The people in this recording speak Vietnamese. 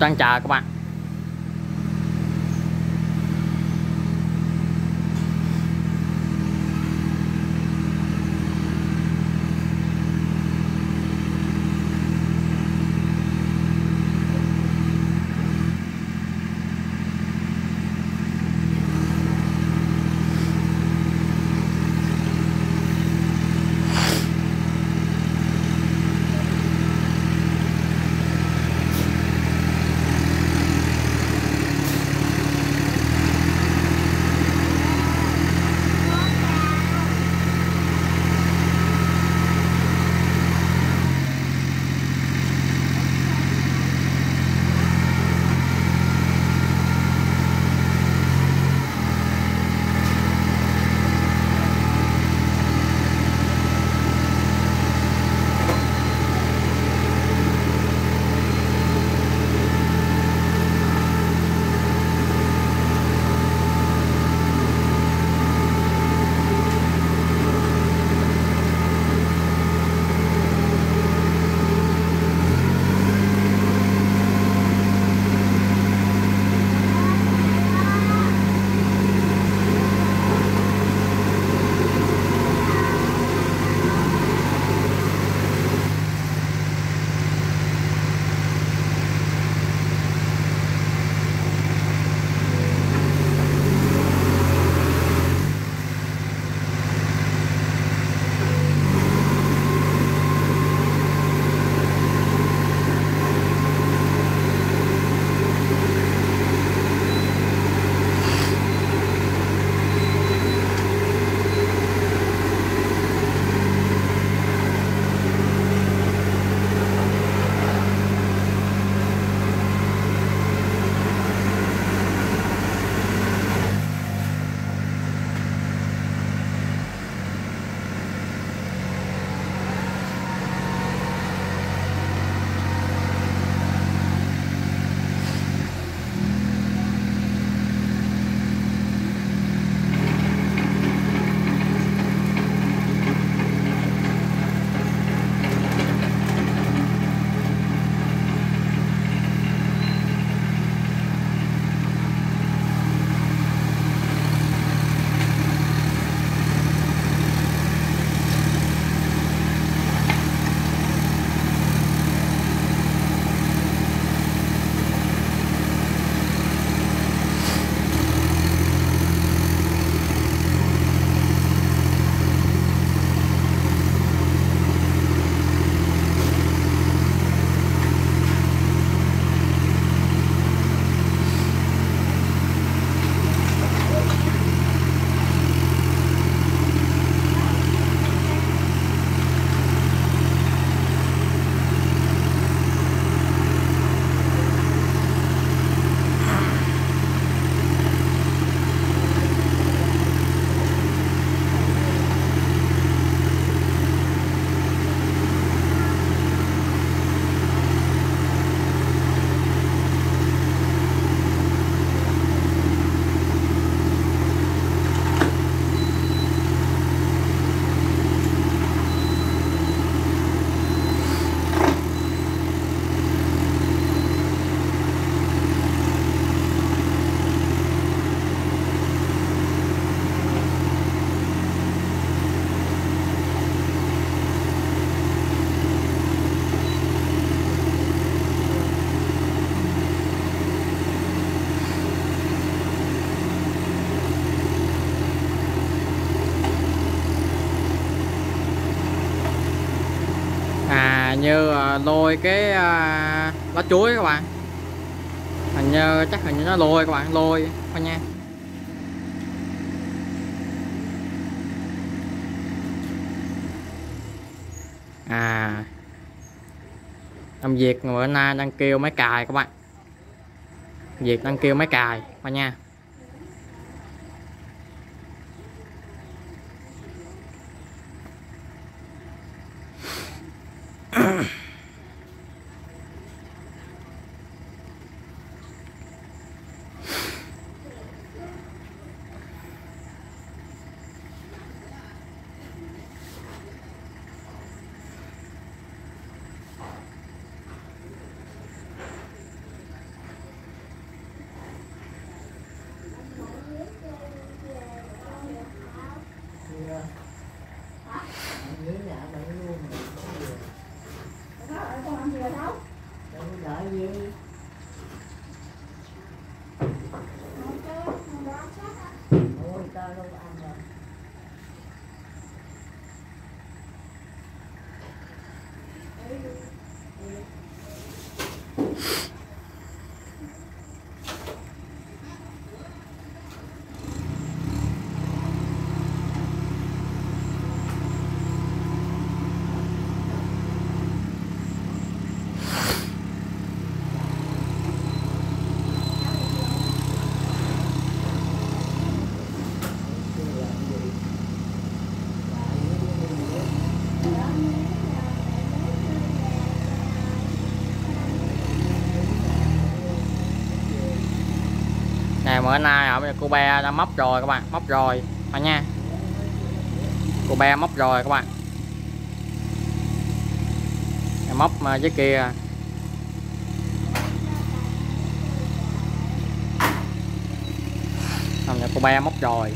trang trà các bạn. Lôi cái à, lá chuối các bạn. Hình như chắc hình như nó lôi các bạn lôi coi nha. À. Làm việc bữa nay đang kêu máy cài các bạn. Việc đang kêu máy cài coi nha. dưới nhà bà luôn mà không được đó ở con ăn gì là tháo Đâu đợi gì. Không chứ, ăn sát á. Ôi, tao đâu có ăn rồi Ngày bữa nay ở cô be đã móc rồi các bạn, móc rồi. Mà nha. Cô be móc rồi các bạn. Móc mà dưới kia. Không cô be móc rồi.